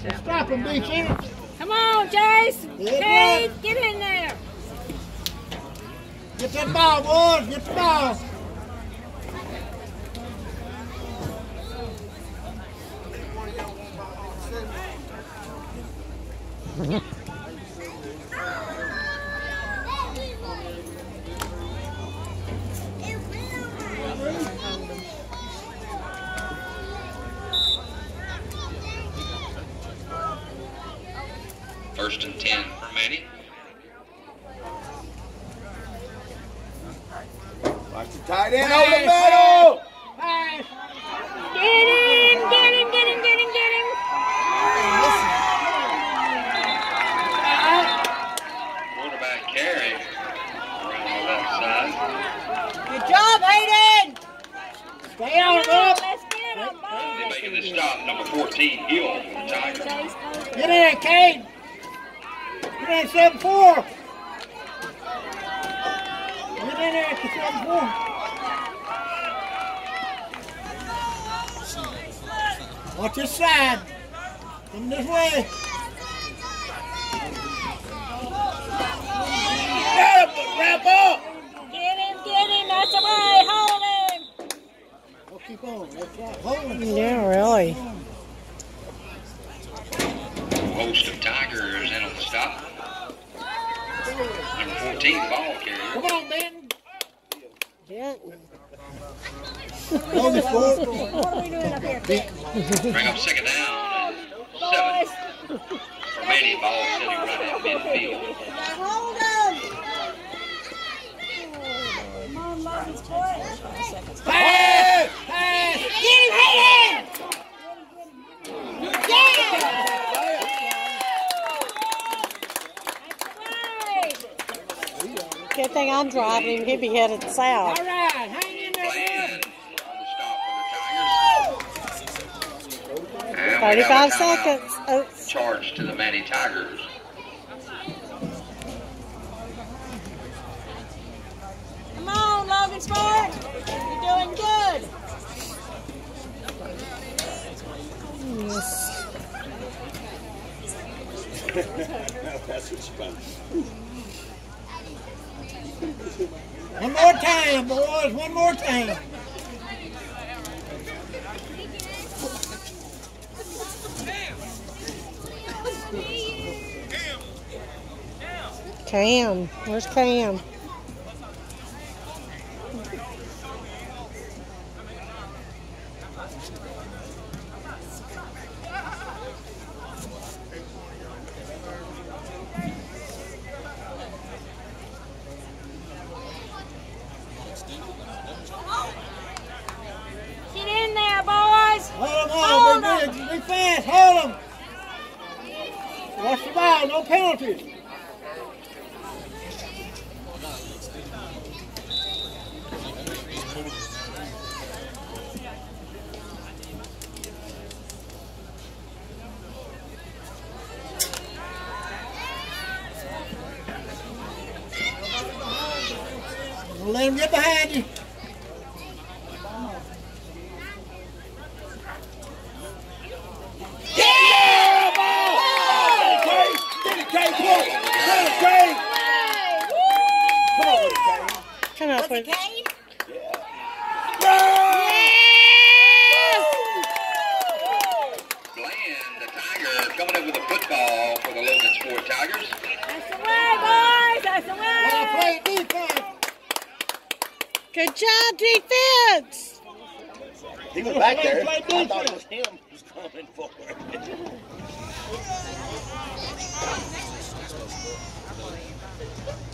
Stop him, BC. Come on, Jace. Cade, get in there. Get that ball, boys. Get the ball. First and 10 for Many. Watch the tight end over the middle. Pass. Get him, get him, get him, get him, get him. Quarterback carry around the left side. Good job, Hayden. Stay on Come on, up. let's get him, They boys. making the stop, number 14, Hill for the Tigers. Get in there, Cade. Get in, 7 4. Get in there at the 7 4. Watch this side. Come this way. Get him, grab ball. Get him, get him. That's the way. Hold him. We'll keep on. That's right. Hold him. Yeah, really. 17 ball carrier. Come on, man. Yeah. Only four. What are we doing up here? Bring up second down and seven. Remaining ball sitting right at midfield. Good thing I'm driving. He'd be headed south. All right. Hang in there, boy. Bland on the stop for the Tigers. And we have a 35 seconds. Oh, Charge to the Many Tigers. Come on, Logan Smart. You're doing good. yes. That's what you got. One more time, boys. One more time. Cam. Where's Cam? Get in there, boys. Hold them Hold on. Be good. Be fast. Hold them. Watch the ball. Penalties. Let him get behind you. okay? Yeah. yeah. Glenn, the Tiger, coming with a football for the Logansport Tigers. That's the way, boys. That's the way. Well played defense. Good job, defense. He was back there. I thought it was him who's coming for it.